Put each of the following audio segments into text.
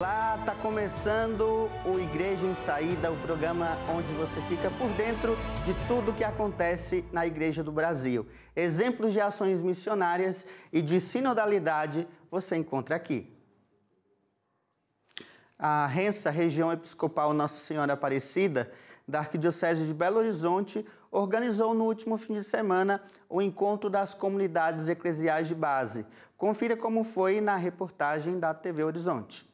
Olá, está começando o Igreja em Saída, o programa onde você fica por dentro de tudo que acontece na Igreja do Brasil. Exemplos de ações missionárias e de sinodalidade você encontra aqui. A Rensa, região episcopal Nossa Senhora Aparecida, da Arquidiocese de Belo Horizonte, organizou no último fim de semana o encontro das comunidades eclesiais de base. Confira como foi na reportagem da TV Horizonte.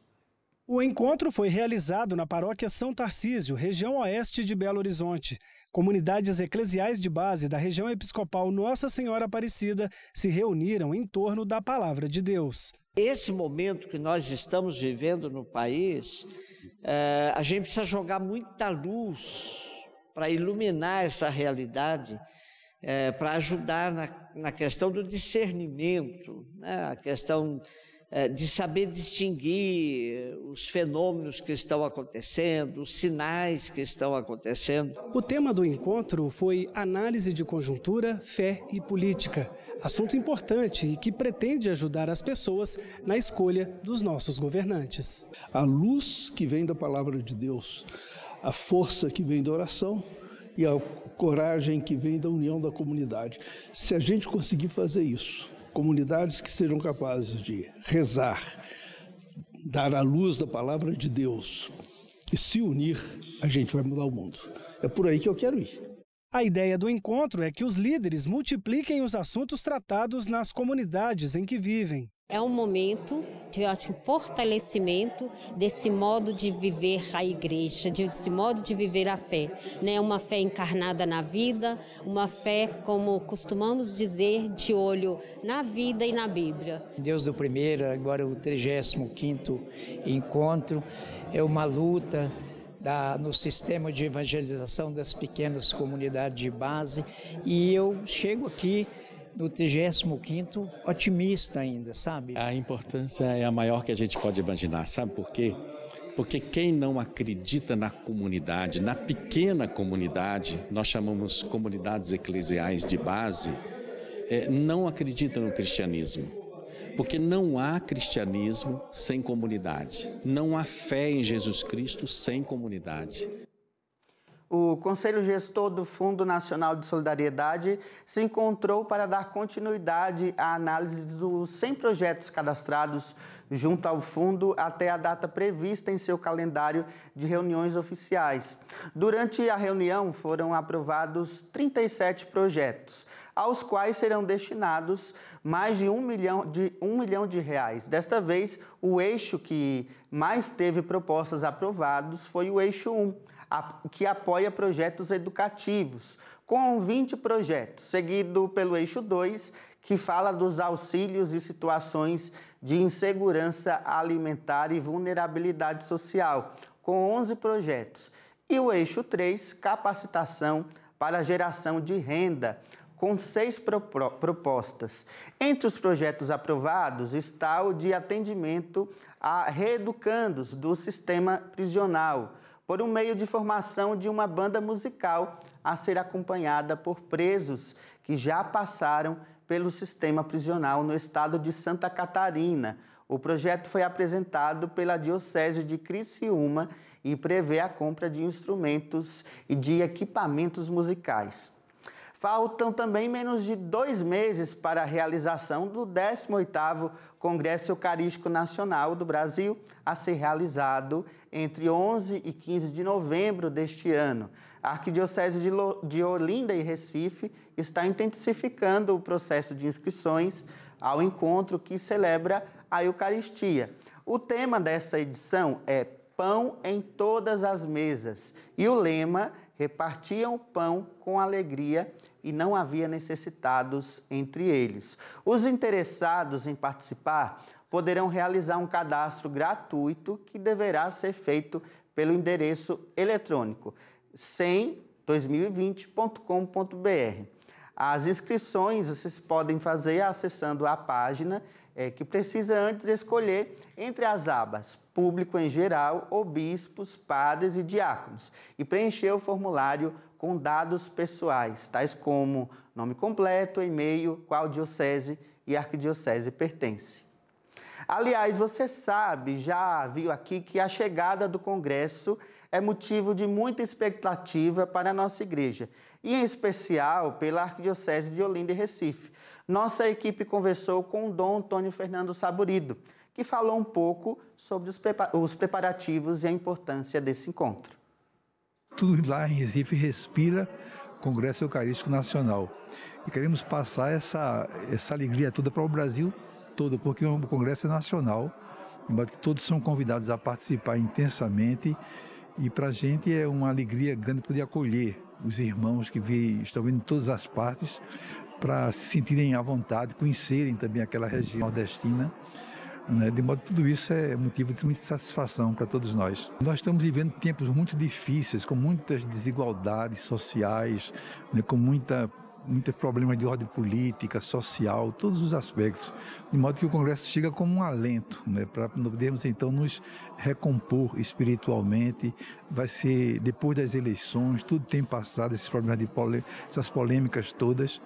O encontro foi realizado na paróquia São Tarcísio, região oeste de Belo Horizonte. Comunidades eclesiais de base da região episcopal Nossa Senhora Aparecida se reuniram em torno da palavra de Deus. Esse momento que nós estamos vivendo no país, é, a gente precisa jogar muita luz para iluminar essa realidade, é, para ajudar na, na, questão do discernimento, né? a questão de saber distinguir os fenômenos que estão acontecendo, os sinais que estão acontecendo. O tema do encontro foi análise de conjuntura, fé e política, assunto importante e que pretende ajudar as pessoas na escolha dos nossos governantes. A luz que vem da palavra de Deus, a força que vem da oração e a coragem que vem da união da comunidade. Se a gente conseguir fazer isso, comunidades que sejam capazes de rezar, dar a luz da palavra de Deus e se unir, a gente vai mudar o mundo. É por aí que eu quero ir. A ideia do encontro é que os líderes multipliquem os assuntos tratados nas comunidades em que vivem. É um momento de acho, fortalecimento desse modo de viver a igreja, desse modo de viver a fé. Né? Uma fé encarnada na vida, uma fé, como costumamos dizer, de olho na vida e na Bíblia. Deus do primeiro, agora o 35 encontro, é uma luta da, no sistema de evangelização das pequenas comunidades de base e eu chego aqui no 35 otimista ainda, sabe? A importância é a maior que a gente pode imaginar, sabe por quê? Porque quem não acredita na comunidade, na pequena comunidade, nós chamamos comunidades eclesiais de base, é, não acredita no cristianismo. Porque não há cristianismo sem comunidade. Não há fé em Jesus Cristo sem comunidade. O Conselho Gestor do Fundo Nacional de Solidariedade se encontrou para dar continuidade à análise dos 100 projetos cadastrados junto ao fundo até a data prevista em seu calendário de reuniões oficiais. Durante a reunião foram aprovados 37 projetos, aos quais serão destinados mais de um milhão de, um milhão de reais. Desta vez, o eixo que mais teve propostas aprovadas foi o eixo 1 que apoia projetos educativos, com 20 projetos, seguido pelo eixo 2, que fala dos auxílios e situações de insegurança alimentar e vulnerabilidade social, com 11 projetos. E o eixo 3, capacitação para geração de renda, com seis propostas. Entre os projetos aprovados está o de atendimento a reeducandos do sistema prisional, por um meio de formação de uma banda musical a ser acompanhada por presos que já passaram pelo sistema prisional no estado de Santa Catarina. O projeto foi apresentado pela Diocese de Criciúma e prevê a compra de instrumentos e de equipamentos musicais. Faltam também menos de dois meses para a realização do 18º Congresso Eucarístico Nacional do Brasil, a ser realizado entre 11 e 15 de novembro deste ano. A Arquidiocese de Olinda e Recife está intensificando o processo de inscrições ao encontro que celebra a Eucaristia. O tema dessa edição é Pão em todas as mesas e o lema repartiam o pão com alegria e não havia necessitados entre eles. Os interessados em participar poderão realizar um cadastro gratuito que deverá ser feito pelo endereço eletrônico 1002020.com.br. As inscrições vocês podem fazer acessando a página é, que precisa antes escolher entre as abas público em geral, obispos, padres e diáconos e preencher o formulário com dados pessoais, tais como nome completo, e-mail, qual diocese e arquidiocese pertence. Aliás, você sabe, já viu aqui que a chegada do Congresso é motivo de muita expectativa para a nossa igreja, e em especial pela Arquidiocese de Olinda e Recife. Nossa equipe conversou com o Dom Antônio Fernando Saburido, que falou um pouco sobre os preparativos e a importância desse encontro. Tudo lá em Recife respira Congresso Eucarístico Nacional. E queremos passar essa, essa alegria toda para o Brasil todo, porque o Congresso é nacional, embora todos são convidados a participar intensamente. E para a gente é uma alegria grande poder acolher os irmãos que vi, estão vindo de todas as partes para se sentirem à vontade, conhecerem também aquela região nordestina. Né? De modo que tudo isso é motivo de muita satisfação para todos nós. Nós estamos vivendo tempos muito difíceis, com muitas desigualdades sociais, né? com muita muitos problemas de ordem política, social, todos os aspectos, de modo que o Congresso chega como um alento, né, para podermos então nos recompor espiritualmente. Vai ser depois das eleições, tudo tem passado, esses problemas de essas polêmicas todas.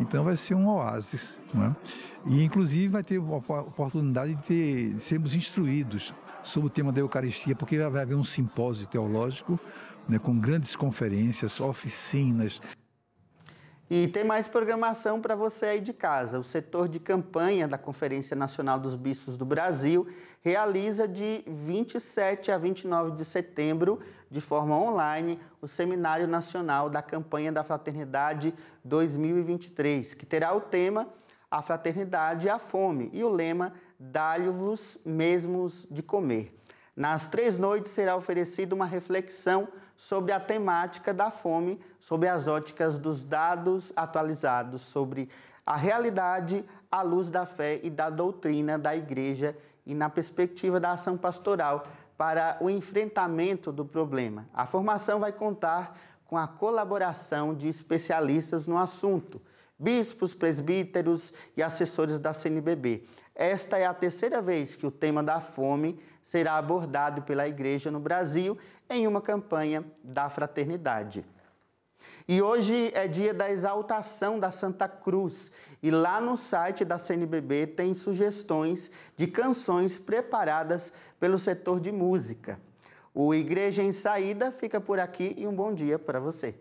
Então vai ser um oásis, né? E inclusive vai ter a oportunidade de, ter, de sermos instruídos sobre o tema da Eucaristia, porque vai haver um simpósio teológico né, com grandes conferências, oficinas. E tem mais programação para você aí de casa. O setor de campanha da Conferência Nacional dos Bispos do Brasil realiza de 27 a 29 de setembro, de forma online, o Seminário Nacional da Campanha da Fraternidade 2023, que terá o tema A Fraternidade e a Fome e o lema Dá-lhe-vos mesmos de comer. Nas três noites será oferecida uma reflexão sobre a temática da fome, sob as óticas dos dados atualizados sobre a realidade à luz da fé e da doutrina da Igreja e na perspectiva da ação pastoral para o enfrentamento do problema. A formação vai contar com a colaboração de especialistas no assunto, bispos, presbíteros e assessores da CNBB. Esta é a terceira vez que o tema da fome será abordado pela Igreja no Brasil em uma campanha da fraternidade. E hoje é dia da exaltação da Santa Cruz. E lá no site da CNBB tem sugestões de canções preparadas pelo setor de música. O Igreja em Saída fica por aqui e um bom dia para você.